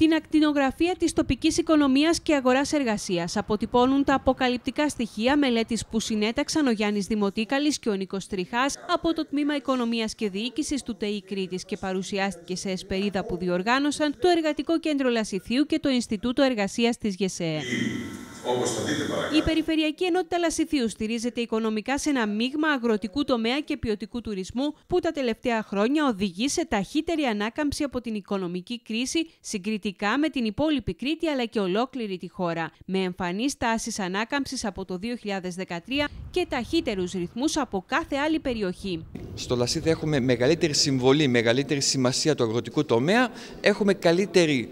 την ακτινογραφία της τοπικής οικονομίας και αγοράς εργασίας. Αποτυπώνουν τα αποκαλυπτικά στοιχεία μελέτης που συνέταξαν ο Γιάννης Δημοτίκαλης και ο Νίκος Τριχάς από το Τμήμα Οικονομίας και Διοίκησης του ΤΕΙ Κρήτης και παρουσιάστηκε σε εσπερίδα που διοργάνωσαν το Εργατικό Κέντρο Λασιθίου και το Ινστιτούτο Εργασίας της ΓΕΣΕΕ. Όπως θα δείτε παρακάτω. Η Περιφερειακή Ενότητα Λασιθίου στηρίζεται οικονομικά σε ένα μείγμα αγροτικού τομέα και ποιοτικού τουρισμού που τα τελευταία χρόνια οδηγεί σε ταχύτερη ανάκαμψη από την οικονομική κρίση συγκριτικά με την υπόλοιπη Κρήτη αλλά και ολόκληρη τη χώρα, με εμφανείς τάσεις ανάκαμψης από το 2013 και ταχύτερους ρυθμούς από κάθε άλλη περιοχή. Στο Λασίδι έχουμε μεγαλύτερη συμβολή, μεγαλύτερη σημασία του αγροτικού τομέα, έχουμε καλύτερη,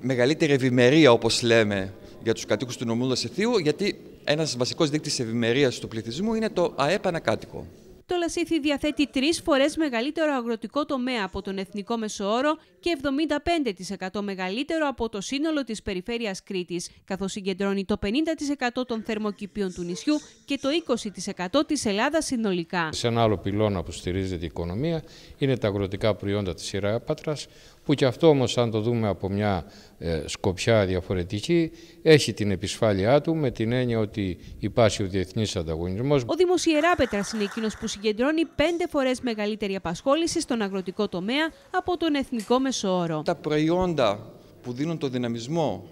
μεγαλύτερη ευημερία όπως λέμε για τους κατοίκους του νομού Λασιθίου, γιατί ένας βασικός δείκτης ευημερίας του πληθυσμού είναι το ΑΕΠ ανακάτοικο. Το Λασίθι διαθέτει τρεις φορές μεγαλύτερο αγροτικό τομέα από τον εθνικό μεσοόρο και 75% μεγαλύτερο από το σύνολο της περιφέρειας Κρήτης, καθώς συγκεντρώνει το 50% των θερμοκηπίων του νησιού και το 20% της Ελλάδας συνολικά. Σε ένα άλλο πυλώνα που στηρίζεται η οικονομία είναι τα αγροτικά προϊόντα της Ιερά Πάτρας, που και αυτό όμως αν το δούμε από μια ε, σκοπιά διαφορετική έχει την επισφάλειά του με την έννοια ότι υπάρχει ο διεθνής ανταγωνισμός. Ο Δήμος Ιεράπετρας είναι εκείνος που συγκεντρώνει πέντε φορές μεγαλύτερη απασχόληση στον αγροτικό τομέα από τον εθνικό μεσόωρο. Τα προϊόντα που δίνουν το δυναμισμό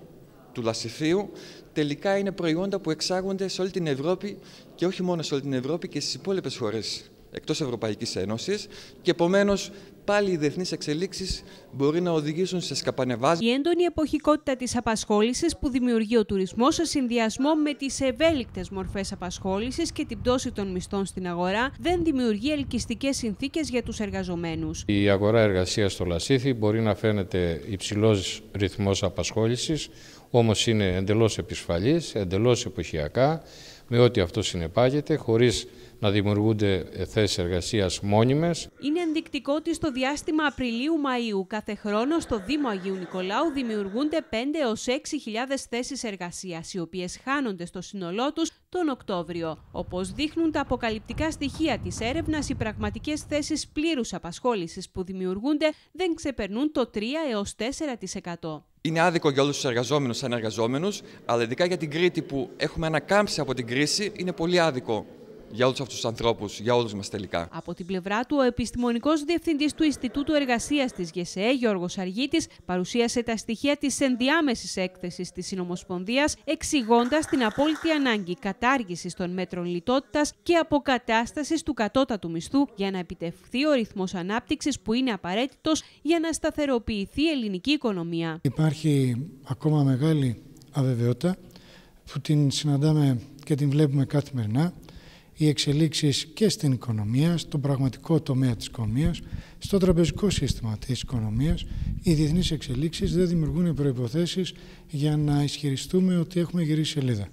του λασιθίου τελικά είναι προϊόντα που εξάγονται σε όλη την Ευρώπη και όχι μόνο σε όλη την Ευρώπη και στις υπόλοιπες χώρες εκτός Ευρωπαϊκής Ένωσης και επομένως πάλι οι διεθνείς εξελίξεις μπορεί να οδηγήσουν σε σκαπανεβάσματα. Η έντονη εποχικότητα της απασχόλησης που δημιουργεί ο τουρισμός σε συνδυασμό με τις ευέλικτες μορφές απασχόλησης και την πτώση των μισθών στην αγορά δεν δημιουργεί ελκυστικές συνθήκες για τους εργαζομένους. Η αγορά εργασίας στο Λασίθι μπορεί να φαίνεται υψηλός ρυθμός απασχόλησης, όμως είναι εντελώς επισφαλής, εντελώς εποχιακά, με ό,τι αυτό συνεπάγεται, χωρίς να δημιουργούνται θέσεις εργασίας μόνιμες. Είναι ενδεικτικό ότι στο διάστημα Απριλίου-Μαΐου κάθε χρόνο στο Δήμο Αγίου Νικολάου δημιουργούνται 5 έως 6.000 θέσεις εργασίας, οι οποίες χάνονται στο σύνολό τους τον Οκτώβριο. Όπως δείχνουν τα αποκαλυπτικά στοιχεία της έρευνας, οι πραγματικές θέσεις πλήρους απασχόλησης που δημιουργούνται δεν ξεπερνούν το 3 έως 4%. Είναι άδικο για όλους τους εργαζόμενους σαν εργαζόμενους, αλλά ειδικά για την Κρήτη που έχουμε ανακάμψει από την κρίση, είναι πολύ άδικο για όλους αυτούς τους ανθρώπους, για όλους μας τελικά. Από την πλευρά του, ο επιστημονικός διευθυντής του Ινστιτούτου Εργασίας της ΓΕΣΕ, Γιώργος Αργίτης, παρουσίασε τα στοιχεία της ενδιάμεσης έκθεσης της Συνομοσπονδίας, εξηγώντας την απόλυτη ανάγκη κατάργησης των μέτρων λιτότητας και αποκατάστασης του κατώτατου μισθού για να επιτευχθεί ο ρυθμός ανάπτυξης που είναι απαραίτητος για να σταθεροποιηθεί η ελληνική οικονομία. Υπάρχει ακόμα μεγάλη αβεβαιότητα που την συναντάμε και την βλέπουμε καθημερινά οι εξελίξεις και στην οικονομία, στον πραγματικό τομέα της οικονομίας, στο τραπεζικό σύστημα της οικονομίας, οι διεθνείς εξελίξεις δεν δημιουργούν προϋποθέσεις για να ισχυριστούμε ότι έχουμε γυρίσει σελίδα.